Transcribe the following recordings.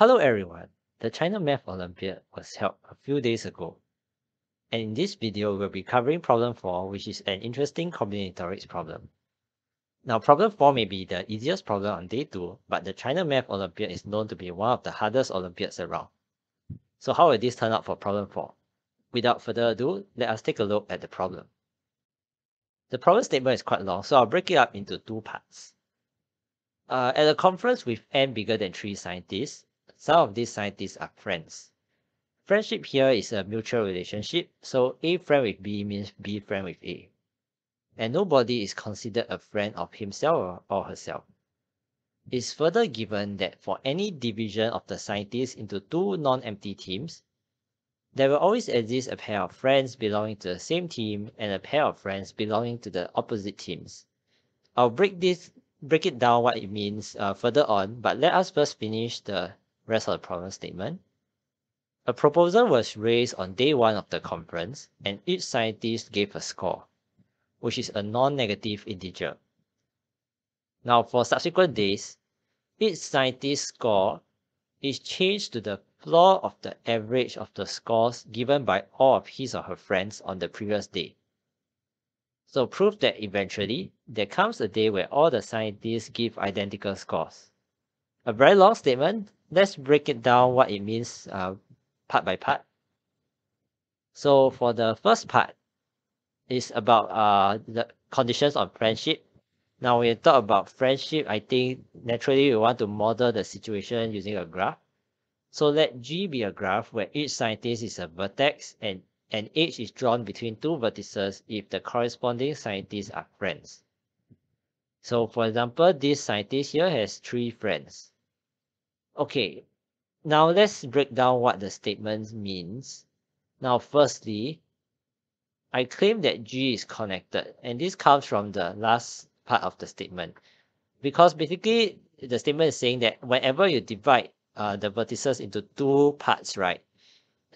Hello everyone, the China Math Olympiad was held a few days ago. And in this video, we'll be covering problem 4, which is an interesting combinatorics problem. Now, problem 4 may be the easiest problem on day 2, but the China Math Olympiad is known to be one of the hardest Olympiads around. So how will this turn out for problem 4? Without further ado, let us take a look at the problem. The problem statement is quite long, so I'll break it up into two parts. Uh, at a conference with n bigger than 3 scientists, some of these scientists are friends. Friendship here is a mutual relationship, so A friend with B means B friend with A. And nobody is considered a friend of himself or herself. It's further given that for any division of the scientists into two non-empty teams, there will always exist a pair of friends belonging to the same team and a pair of friends belonging to the opposite teams. I'll break this break it down what it means uh, further on, but let us first finish the rest of the problem statement. A proposal was raised on day one of the conference, and each scientist gave a score, which is a non-negative integer. Now, for subsequent days, each scientist's score is changed to the floor of the average of the scores given by all of his or her friends on the previous day. So prove that eventually, there comes a day where all the scientists give identical scores. A very long statement. Let's break it down what it means uh, part by part. So for the first part, is about uh, the conditions of friendship. Now when you talk about friendship, I think naturally we want to model the situation using a graph. So let G be a graph where each scientist is a vertex and and edge is drawn between two vertices if the corresponding scientists are friends. So for example, this scientist here has three friends. Okay, now let's break down what the statement means. Now firstly, I claim that G is connected and this comes from the last part of the statement. Because basically the statement is saying that whenever you divide uh, the vertices into two parts, right,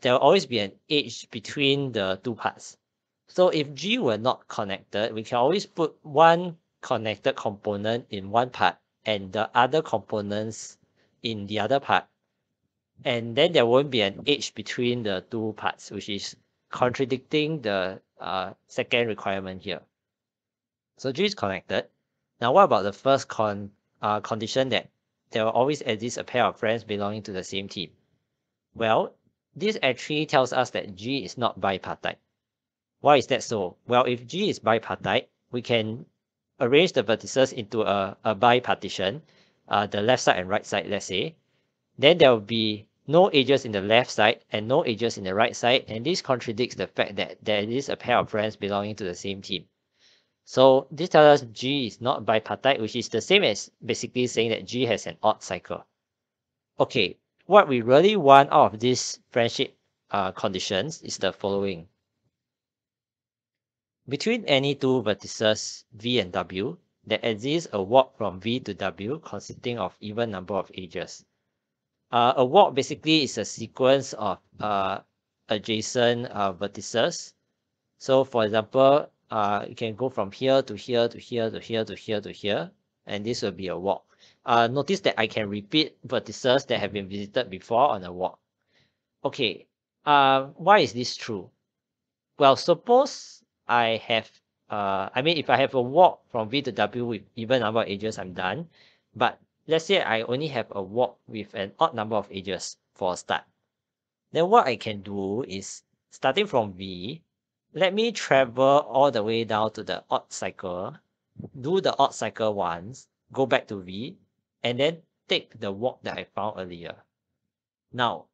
there will always be an edge between the two parts. So if G were not connected, we can always put one connected component in one part and the other components in the other part. And then there won't be an edge between the two parts, which is contradicting the uh, second requirement here. So G is connected. Now what about the first con uh, condition that there will always exist a pair of friends belonging to the same team? Well, this actually tells us that G is not bipartite. Why is that so? Well, if G is bipartite, we can arrange the vertices into a, a bipartition, uh, the left side and right side, let's say. Then there will be no edges in the left side and no edges in the right side, and this contradicts the fact that there is a pair of friends belonging to the same team. So this tells us G is not bipartite, which is the same as basically saying that G has an odd cycle. Okay, what we really want out of these friendship uh, conditions is the following. Between any two vertices V and W, there exists a walk from V to W consisting of even number of edges. Uh, a walk basically is a sequence of uh, adjacent uh, vertices. So for example, uh, you can go from here to here to here to here to here to here, and this will be a walk uh, notice that I can repeat vertices that have been visited before on a walk. Okay, uh, why is this true? Well, suppose I have, uh, I mean, if I have a walk from V to W with even number of edges, I'm done. But let's say I only have a walk with an odd number of edges for a start. Then what I can do is, starting from V, let me travel all the way down to the odd cycle, do the odd cycle once, go back to V, and then take the walk that I found earlier. Now,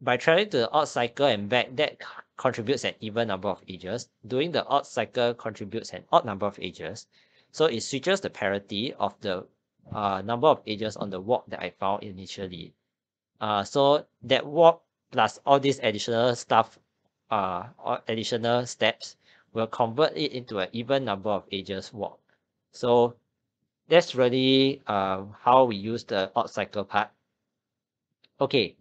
by traveling to the odd cycle and back, that contributes an even number of edges. Doing the odd cycle contributes an odd number of edges. So it switches the parity of the uh, number of edges on the walk that I found initially. Uh, so that walk plus all these additional stuff, uh, or additional steps will convert it into an even number of edges walk. So that's really uh, how we use the odd cycle part. Okay,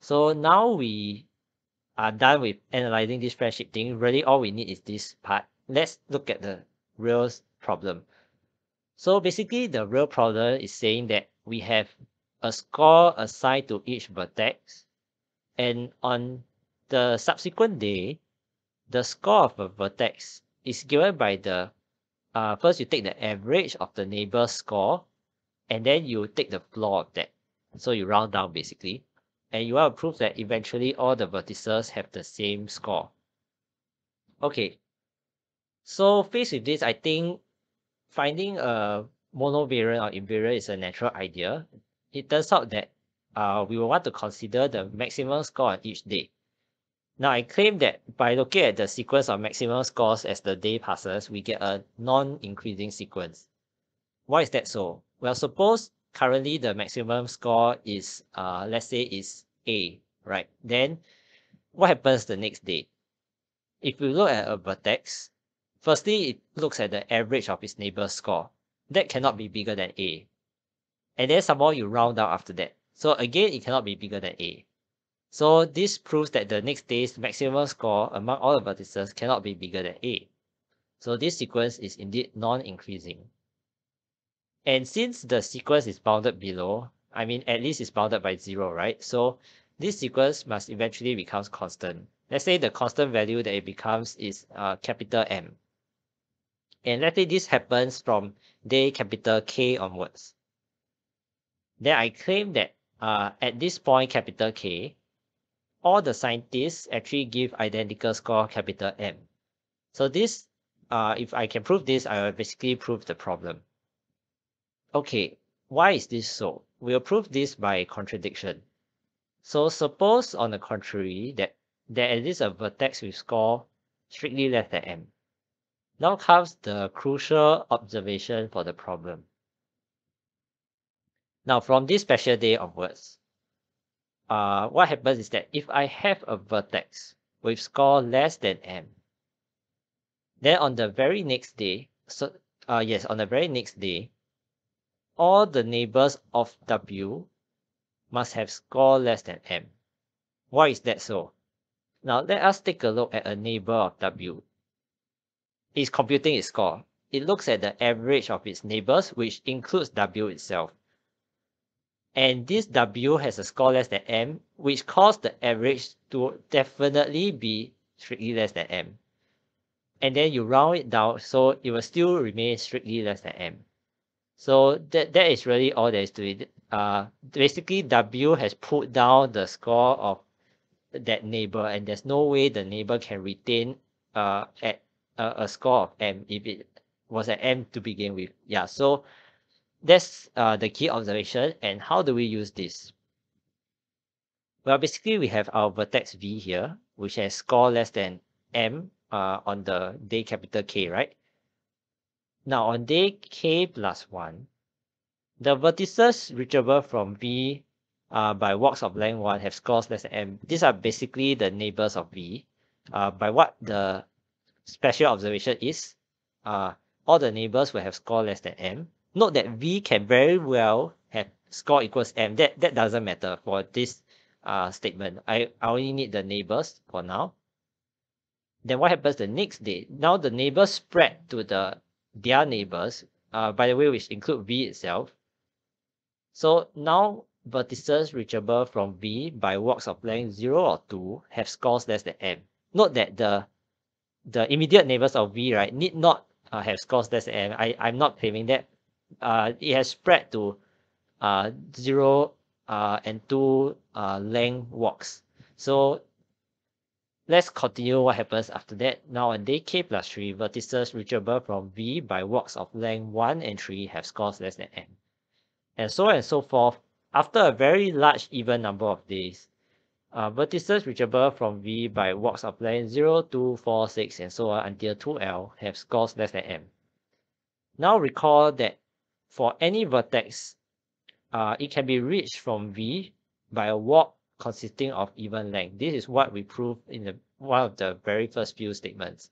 so now we are done with analyzing this friendship thing. Really all we need is this part. Let's look at the real problem. So basically the real problem is saying that we have a score assigned to each vertex, and on the subsequent day, the score of a vertex is given by the uh, first you take the average of the neighbor's score, and then you take the floor of that. So you round down basically, and you want to prove that eventually all the vertices have the same score. Okay, so faced with this, I think finding a monovariant or invariant is a natural idea. It turns out that uh, we will want to consider the maximum score on each day. Now I claim that by looking at the sequence of maximum scores as the day passes, we get a non-increasing sequence. Why is that so? Well, suppose currently the maximum score is, uh, let's say is A, right? Then what happens the next day? If we look at a vertex, firstly, it looks at the average of its neighbor's score. That cannot be bigger than A. And then some more you round down after that. So again, it cannot be bigger than A. So this proves that the next day's maximum score among all the vertices cannot be bigger than A. So this sequence is indeed non-increasing. And since the sequence is bounded below, I mean at least it's bounded by zero, right? So this sequence must eventually become constant. Let's say the constant value that it becomes is uh, capital M. And let's say this happens from day capital K onwards. Then I claim that uh, at this point capital K, all the scientists actually give identical score capital M. So this, uh, if I can prove this, I will basically prove the problem. Okay, why is this so? We'll prove this by contradiction. So suppose on the contrary that there exists a vertex with score strictly less than m. Now comes the crucial observation for the problem. Now from this special day onwards, uh, what happens is that if I have a vertex with score less than m, then on the very next day, so uh, yes, on the very next day, all the neighbors of W must have score less than M. Why is that so? Now let us take a look at a neighbor of W. It's computing its score. It looks at the average of its neighbors, which includes W itself. And this W has a score less than M, which caused the average to definitely be strictly less than M. And then you round it down, so it will still remain strictly less than M. So that that is really all there is to it. Uh, basically W has put down the score of that neighbor, and there's no way the neighbor can retain uh at a, a score of M if it was an M to begin with. Yeah, so that's uh the key observation. And how do we use this? Well, basically we have our vertex V here, which has score less than M uh on the day capital K, right? Now on day k plus 1, the vertices reachable from V uh, by walks of length 1 have scores less than m. These are basically the neighbors of V. Uh, by what the special observation is, uh, all the neighbors will have score less than m. Note that V can very well have score equals m. That, that doesn't matter for this uh, statement. I, I only need the neighbors for now. Then what happens the next day? Now the neighbors spread to the their neighbors, uh, by the way, which include V itself. So now vertices reachable from V by walks of length 0 or 2 have scores less than M. Note that the the immediate neighbors of V right need not uh, have scores less than M. I, I'm not claiming that. Uh, it has spread to uh, 0 uh, and 2 uh, length walks. So Let's continue what happens after that. Now on day k plus 3, vertices reachable from V by walks of length 1 and 3 have scores less than m. And so on and so forth. After a very large even number of days, uh, vertices reachable from V by walks of length 0, 2, 4, 6, and so on until 2l have scores less than m. Now recall that for any vertex, uh, it can be reached from V by a walk consisting of even length. This is what we proved in the one of the very first few statements.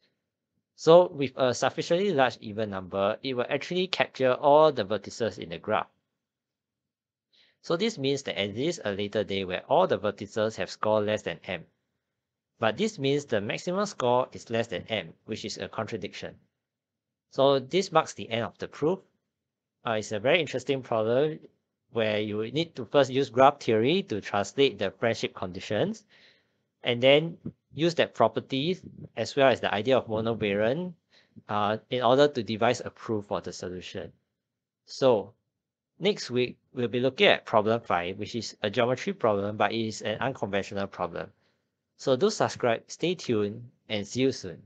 So with a sufficiently large even number, it will actually capture all the vertices in the graph. So this means that exists a later day where all the vertices have score less than m. But this means the maximum score is less than m, which is a contradiction. So this marks the end of the proof. Uh, it's a very interesting problem where you need to first use graph theory to translate the friendship conditions and then use that properties as well as the idea of monovariant uh, in order to devise a proof for the solution. So next week, we'll be looking at problem 5, which is a geometry problem, but it is an unconventional problem. So do subscribe, stay tuned, and see you soon.